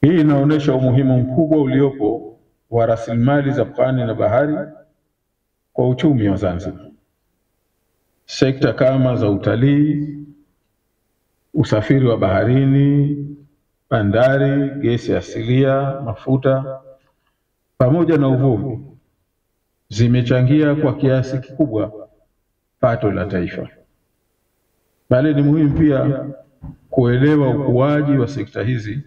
Hii inaonyesha umuhimu mkubwa uliopo wa rasilimali za pwani na bahari kwa uchumi wa Zanzibar. Sekta kama za utalii, usafiri wa baharini, bandari, gesi asilia, mafuta pamoja na uvuvi zimechangia kwa kiasi kikubwa pato la taifa. Bali ni muhimu pia kuelewa ukuaji wa sekta hizi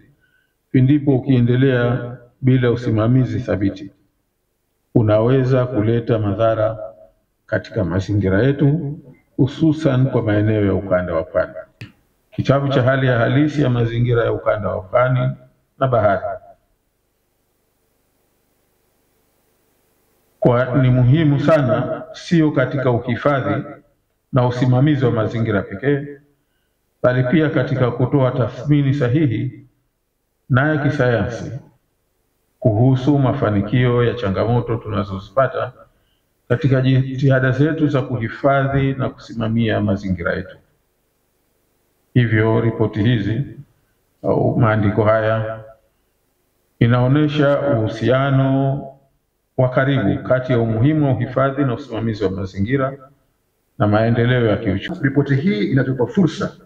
pindipo ukiendelea bila usimamizi thabiti unaweza kuleta madhara katika mazingira yetu hususan kwa maeneo ya ukanda wa pwani. Kitabu cha hali ya halisi ya mazingira ya ukanda wa pwani na bahari kwa ni muhimu sana, sio katika uhifadhi na usimamizi wa mazingira pekee, bali pia katika kutoa tathmini sahihi na ya kisayansi kuhusu mafanikio ya changamoto tunazozipata katika jitihada zetu za kuhifadhi na kusimamia mazingira yetu. Hivyo ripoti hizi au maandiko haya inaonyesha uhusiano wa karibu kati ya umuhimu wa uhifadhi na usimamizi wa mazingira na maendeleo ya kiuchumi. Ripoti hii inatupa fursa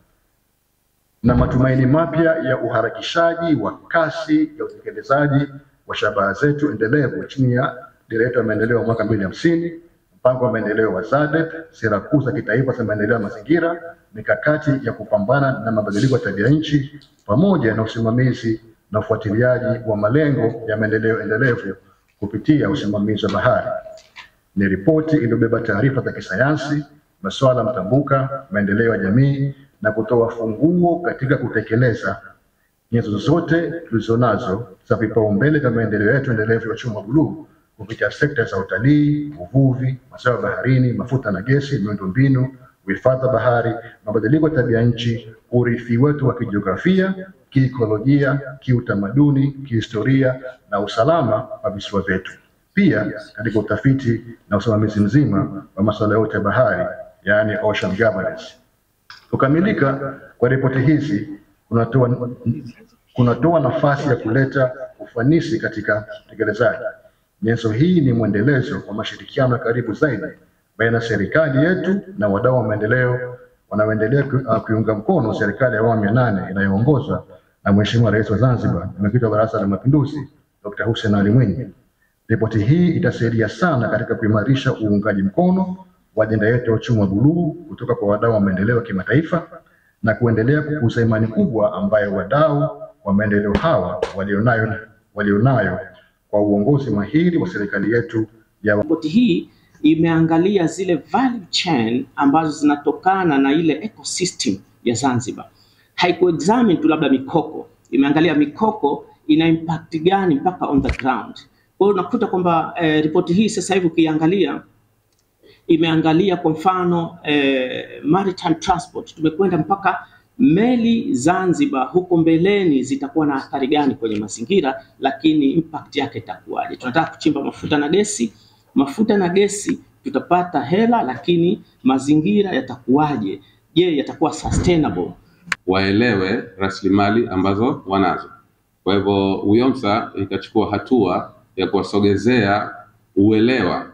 na matumaini mapya ya uharakishaji wa kasi ya utekelezaji wa shabaha zetu endelevu chini ya dira yetu ya maendeleo ya mwaka mbili hamsini, mpango wa maendeleo wa ZADEP, sera kuu za kitaifa za maendeleo ya mazingira, mikakati ya kupambana na mabadiliko ya tabia nchi, pamoja na usimamizi na ufuatiliaji wa malengo ya maendeleo endelevu kupitia usimamizi wa bahari. Ni ripoti iliyobeba taarifa za kisayansi, masuala mtambuka, maendeleo ya jamii na kutoa funguo katika kutekeleza nyenzo zote tulizonazo za vipaumbele vya maendeleo yetu endelevu ya uchumi wa buluu kupitia sekta za utalii, uvuvi, mazao ya baharini, mafuta na gesi, miundombinu, uhifadhi wa bahari, mabadiliko ya tabia nchi, urithi wetu wa kijiografia, kiikolojia, kiutamaduni, kihistoria na usalama wa visiwa vyetu. Pia katika utafiti na usimamizi mzima wa masuala yote ya bahari, yaani ocean governance. Kukamilika kwa ripoti hizi kunatoa kunatoa nafasi ya kuleta ufanisi katika utekelezaji. Nyenzo hii ni mwendelezo wa mashirikiano ya karibu zaidi baina ya serikali yetu na wadau wa maendeleo wanaoendelea uh, kuiunga mkono serikali ya awamu ya nane inayoongozwa na Mheshimiwa Rais wa Zanzibar, mwenyekiti wa Baraza la Mapinduzi, Dr. Hussein Ali Mwinyi. Ripoti hii itasaidia sana katika kuimarisha uungaji mkono wa ajenda yetu ya uchumi wa buluu kutoka kwa wadau wa maendeleo ya kimataifa na kuendelea kukuza imani kubwa ambayo wadau wa maendeleo hawa walionayo walionayo kwa uongozi mahiri wa serikali yetu ya Ripoti hii imeangalia zile value chain ambazo zinatokana na ile ecosystem ya Zanzibar. Haikuexamine tu labda mikoko, imeangalia mikoko ina impact gani mpaka on the ground. Kwa hiyo unakuta kwamba eh, ripoti hii sasa hivi ukiangalia imeangalia kwa mfano eh, maritime transport, tumekwenda mpaka meli Zanzibar huko mbeleni zitakuwa na athari gani kwenye mazingira, lakini impact yake itakuwaje? Tunataka kuchimba mafuta na gesi, mafuta na gesi tutapata hela, lakini mazingira yatakuwaje? Je, yatakuwa sustainable? waelewe rasilimali ambazo wanazo. Kwa hivyo UYOMSA ikachukua hatua ya kuwasogezea uelewa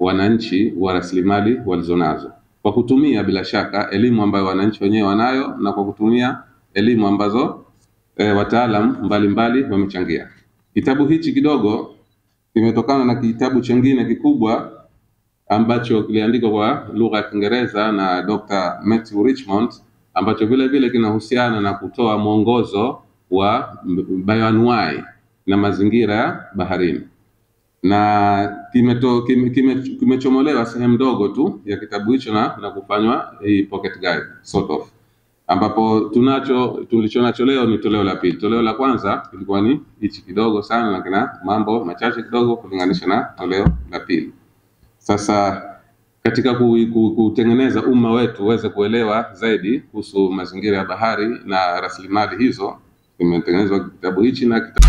wananchi wa rasilimali walizonazo kwa kutumia bila shaka elimu ambayo wananchi wenyewe wanayo na kwa kutumia elimu ambazo e, wataalam mbalimbali wamechangia. Kitabu hichi kidogo kimetokana na kitabu chengine kikubwa ambacho kiliandikwa kwa lugha ya Kiingereza na Dr. Matthew Richmond ambacho vile vile kinahusiana na kutoa mwongozo wa bayoanuai na mazingira ya baharini na kimeto- kime- kime- sehemu ndogo tu ya kitabu hicho na, na kufanywa hii pocket guide sort of, ambapo tunacho tulichonacho leo ni toleo la pili. Toleo la kwanza ilikuwa ni hichi kidogo sana na kina mambo machache kidogo kulinganisha na toleo la pili. Sasa katika ku- ku- kutengeneza umma wetu uweze kuelewa zaidi kuhusu mazingira ya bahari na rasilimali hizo, kimetengenezwa kitabu hichi na kita